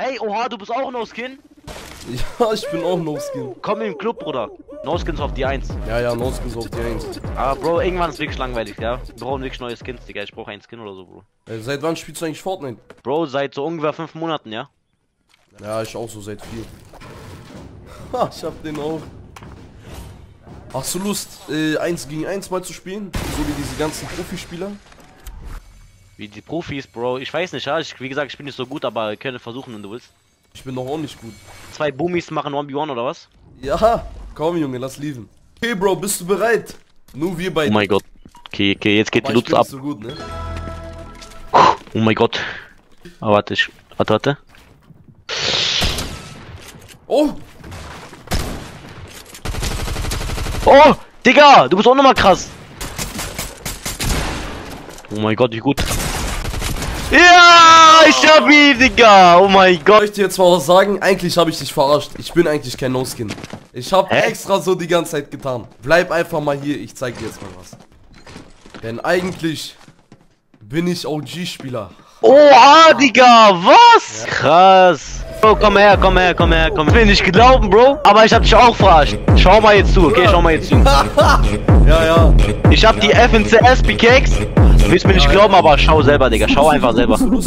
Ey, oha, du bist auch No-Skin? Ja, ich bin auch No-Skin. Komm im Club, Bruder. No-Skins auf die 1. Ja, ja, No-Skins auf die 1. Aber Bro, irgendwann ist wirklich langweilig, ja? Wir brauchen wirklich neue Skins, Digga. Ich brauche einen Skin oder so, Bro. Äh, seit wann spielst du eigentlich Fortnite? Bro, seit so ungefähr 5 Monaten, ja? Ja, ich auch so seit vier. Ha, ich hab den auch. Hast du Lust, äh, 1 gegen 1 mal zu spielen? So wie diese ganzen Profispieler? Wie die Profis, Bro. Ich weiß nicht, ja? Ich, wie gesagt, ich bin nicht so gut, aber können versuchen, wenn du willst. Ich bin doch auch nicht gut. Zwei Boomies machen 1v1 oder was? Ja, komm Junge, lass lieben. Okay, Bro, bist du bereit? Nur wir beide. Oh mein Gott. Okay, okay, jetzt geht Aber die Lutz ab. so gut, ne? Oh mein Gott. Aber warte, ich. Warte, warte. Oh! Oh! Digga! Du bist auch nochmal krass! Oh mein Gott, wie gut. Ja! Ich hab ihn, Digga! Oh mein Gott! ich dir jetzt mal was sagen? Eigentlich habe ich dich verarscht. Ich bin eigentlich kein No-Skin. Ich habe extra so die ganze Zeit getan. Bleib einfach mal hier, ich zeig dir jetzt mal was. Denn eigentlich bin ich OG-Spieler. Oha, Digga! Was? Krass! Bro, komm her, komm her, komm her, komm her. Ich will nicht glauben, Bro, aber ich hab dich auch verarscht. Schau mal jetzt zu, okay? Schau mal jetzt zu. ja, ja. Ich hab die FNCS PKs. Du willst mir nicht glauben, aber schau selber, Digga. Schau einfach selber. So.